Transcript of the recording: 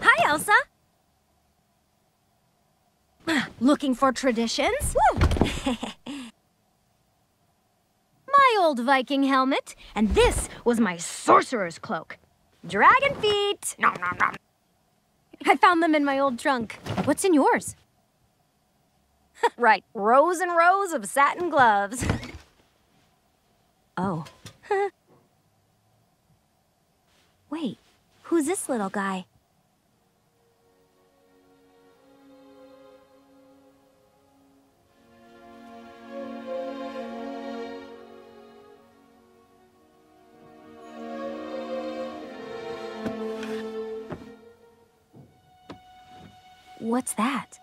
Hi, Elsa. Looking for traditions? my old Viking helmet, and this was my sorcerer's cloak. Dragon feet! Nom nom nom. I found them in my old trunk. What's in yours? Right, rows and rows of satin gloves. oh. Wait, who's this little guy? What's that?